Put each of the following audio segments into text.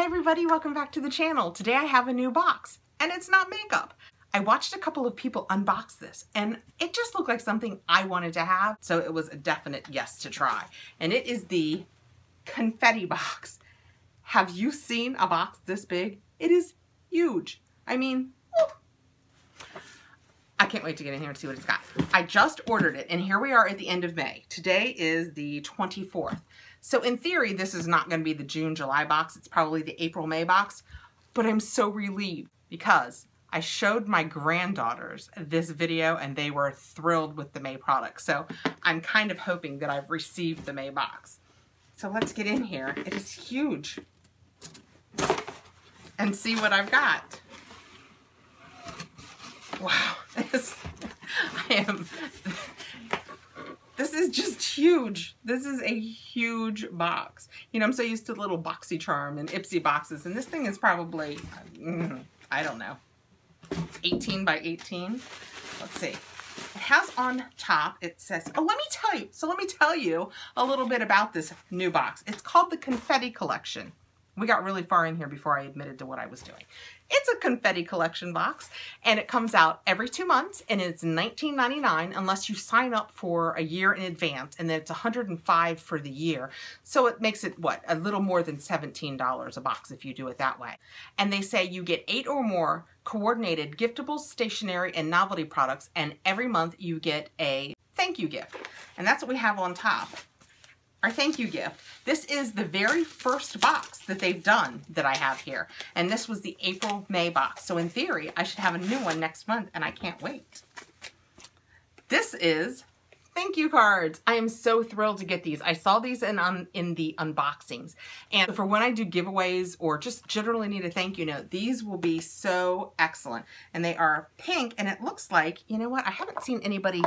Hi everybody, welcome back to the channel. Today I have a new box and it's not makeup. I watched a couple of people unbox this and it just looked like something I wanted to have, so it was a definite yes to try. And it is the confetti box. Have you seen a box this big? It is huge. I mean, can't wait to get in here and see what it's got. I just ordered it and here we are at the end of May. Today is the 24th. So in theory, this is not going to be the June, July box. It's probably the April, May box. But I'm so relieved because I showed my granddaughters this video and they were thrilled with the May product. So I'm kind of hoping that I've received the May box. So let's get in here. It is huge. And see what I've got. Wow, this, I am, this is just huge. This is a huge box. You know, I'm so used to little Boxycharm and Ipsy boxes, and this thing is probably, mm, I don't know, 18 by 18. Let's see. It has on top, it says, oh, let me tell you, so let me tell you a little bit about this new box. It's called the Confetti Collection. We got really far in here before I admitted to what I was doing. It's a confetti collection box and it comes out every two months and it's $19.99 unless you sign up for a year in advance and then it's 105 for the year. So it makes it, what, a little more than $17 a box if you do it that way. And they say you get eight or more coordinated giftables, stationery, and novelty products and every month you get a thank you gift. And that's what we have on top our thank you gift. This is the very first box that they've done that I have here. And this was the April, May box. So in theory, I should have a new one next month and I can't wait. This is thank you cards. I am so thrilled to get these. I saw these in, um, in the unboxings. And for when I do giveaways or just generally need a thank you note, these will be so excellent. And they are pink and it looks like, you know what, I haven't seen anybody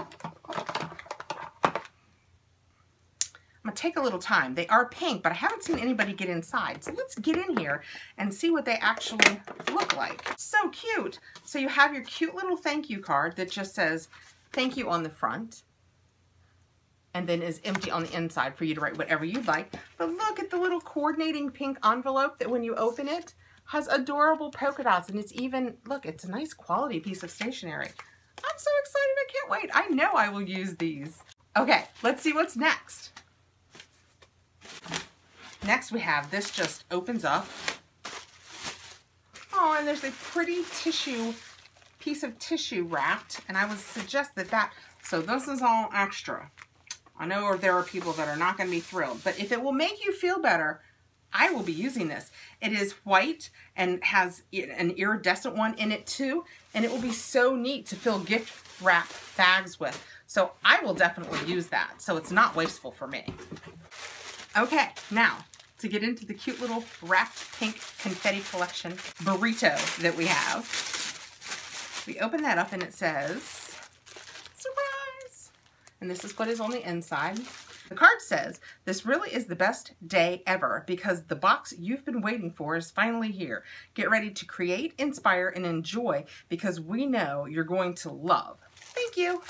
Take a little time. They are pink, but I haven't seen anybody get inside. So let's get in here and see what they actually look like. So cute. So you have your cute little thank you card that just says thank you on the front and then is empty on the inside for you to write whatever you'd like. But look at the little coordinating pink envelope that when you open it has adorable polka dots and it's even, look, it's a nice quality piece of stationery. I'm so excited, I can't wait. I know I will use these. Okay, let's see what's next. Next we have, this just opens up. Oh, and there's a pretty tissue, piece of tissue wrapped, and I would suggest that that, so this is all extra. I know there are people that are not going to be thrilled, but if it will make you feel better, I will be using this. It is white and has an iridescent one in it too, and it will be so neat to fill gift wrap bags with. So I will definitely use that, so it's not wasteful for me. Okay, now to get into the cute little wrapped pink confetti collection burrito that we have. We open that up and it says, surprise! And this is what is on the inside. The card says, this really is the best day ever because the box you've been waiting for is finally here. Get ready to create, inspire, and enjoy because we know you're going to love. Thank you.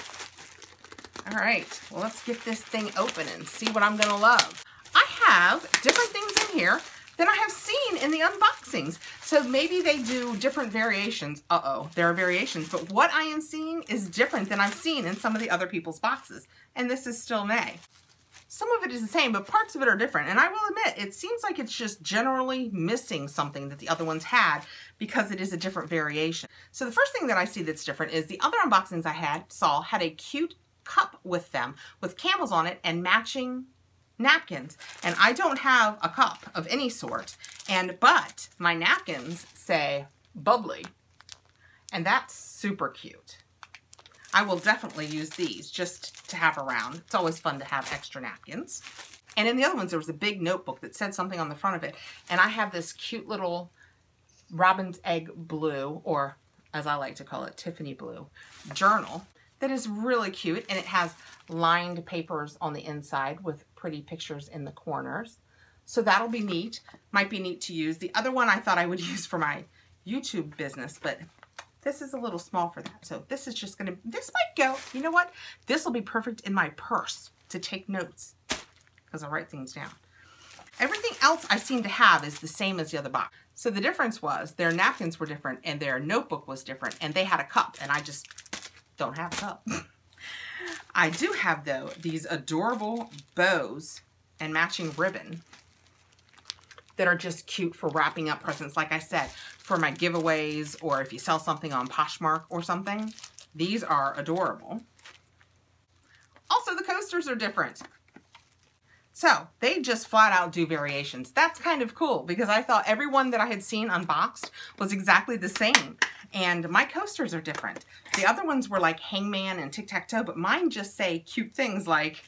All right, well, let's get this thing open and see what I'm gonna love. Have different things in here than I have seen in the unboxings. So maybe they do different variations. Uh-oh, there are variations, but what I am seeing is different than I've seen in some of the other people's boxes. And this is still May. Some of it is the same, but parts of it are different. And I will admit, it seems like it's just generally missing something that the other ones had because it is a different variation. So the first thing that I see that's different is the other unboxings I had saw had a cute cup with them with camels on it and matching napkins and I don't have a cup of any sort and but my napkins say bubbly and that's super cute. I will definitely use these just to have around. It's always fun to have extra napkins. And in the other ones, there was a big notebook that said something on the front of it. And I have this cute little robin's egg blue, or as I like to call it, Tiffany blue journal that is really cute. And it has lined papers on the inside with pretty pictures in the corners. So that'll be neat. Might be neat to use. The other one I thought I would use for my YouTube business, but this is a little small for that. So this is just gonna, this might go, you know what? This will be perfect in my purse to take notes because I write things down. Everything else I seem to have is the same as the other box. So the difference was their napkins were different and their notebook was different and they had a cup and I just don't have a cup. I do have though these adorable bows and matching ribbon that are just cute for wrapping up presents. Like I said, for my giveaways or if you sell something on Poshmark or something, these are adorable. Also, the coasters are different. So they just flat out do variations. That's kind of cool because I thought everyone that I had seen unboxed was exactly the same. And my coasters are different. The other ones were like Hangman and Tic-Tac-Toe, but mine just say cute things like,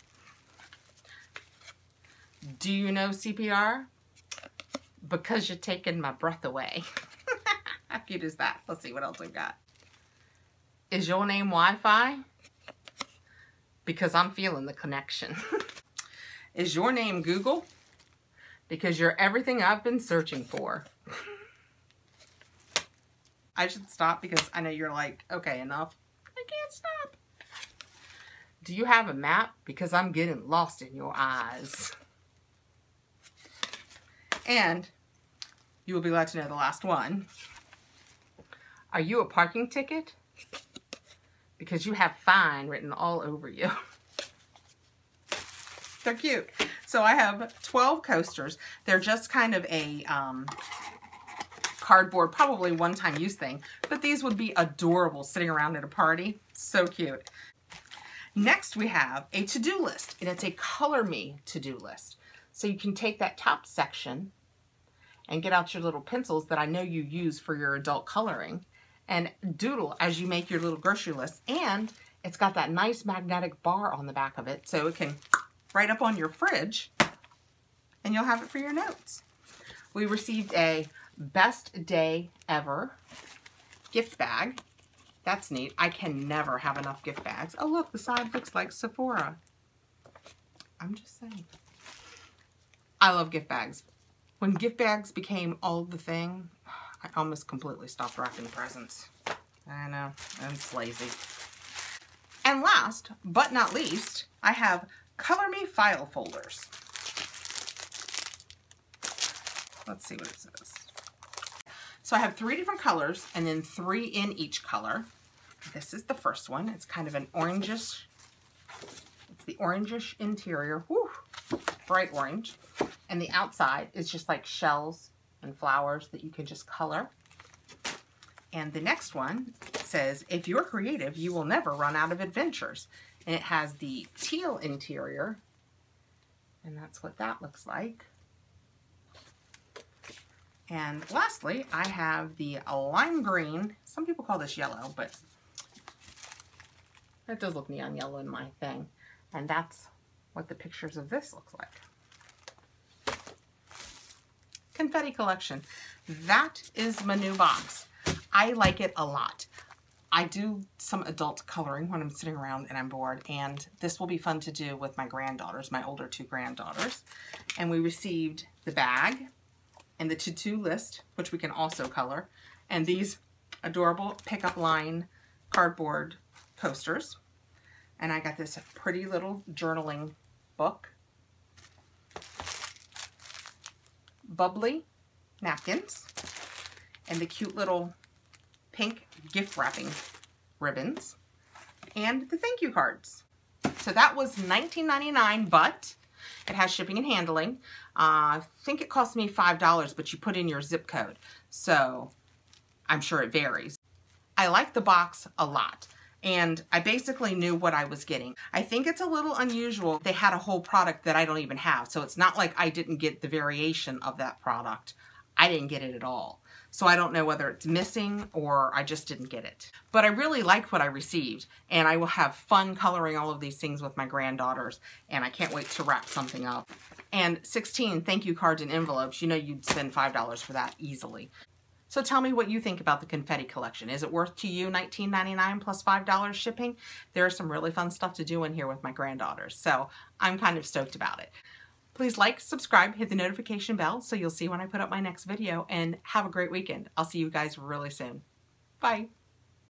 do you know CPR? Because you're taking my breath away. How cute is that? Let's see what else we've got. Is your name Wi-Fi? Because I'm feeling the connection. Is your name Google? Because you're everything I've been searching for. I should stop because I know you're like, okay, enough. I can't stop. Do you have a map? Because I'm getting lost in your eyes. And you will be glad to know the last one. Are you a parking ticket? Because you have fine written all over you. They're cute. So I have 12 coasters. They're just kind of a um, cardboard, probably one-time use thing. But these would be adorable sitting around at a party. So cute. Next we have a to-do list. And it's a color me to-do list. So you can take that top section and get out your little pencils that I know you use for your adult coloring and doodle as you make your little grocery list. And it's got that nice magnetic bar on the back of it so it can right up on your fridge and you'll have it for your notes. We received a best day ever gift bag. That's neat. I can never have enough gift bags. Oh, look, the side looks like Sephora. I'm just saying. I love gift bags. When gift bags became all the thing, I almost completely stopped wrapping presents. I know, I'm lazy. And last, but not least, I have Color Me file folders. Let's see what it says. So I have three different colors and then three in each color. This is the first one. It's kind of an orangish, it's the orangish interior, Woo, bright orange. And the outside is just like shells and flowers that you can just color. And the next one says, if you're creative, you will never run out of adventures. It has the teal interior. And that's what that looks like. And lastly, I have the lime green. Some people call this yellow, but it does look neon yellow in my thing. And that's what the pictures of this looks like. Confetti collection. That is my new box. I like it a lot. I do some adult coloring when I'm sitting around and I'm bored, and this will be fun to do with my granddaughters, my older two granddaughters. And we received the bag and the to-do list, which we can also color, and these adorable pickup line cardboard coasters. And I got this pretty little journaling book. Bubbly napkins and the cute little pink gift wrapping ribbons, and the thank you cards. So that was $19.99, but it has shipping and handling. Uh, I think it cost me $5, but you put in your zip code. So I'm sure it varies. I like the box a lot and I basically knew what I was getting. I think it's a little unusual. They had a whole product that I don't even have. So it's not like I didn't get the variation of that product. I didn't get it at all. So I don't know whether it's missing or I just didn't get it. But I really like what I received and I will have fun coloring all of these things with my granddaughters and I can't wait to wrap something up. And 16 thank you cards and envelopes. You know you'd spend $5 for that easily. So tell me what you think about the confetti collection. Is it worth to you $19.99 plus $5 shipping? There's some really fun stuff to do in here with my granddaughters. So I'm kind of stoked about it. Please like, subscribe, hit the notification bell so you'll see when I put up my next video, and have a great weekend. I'll see you guys really soon. Bye.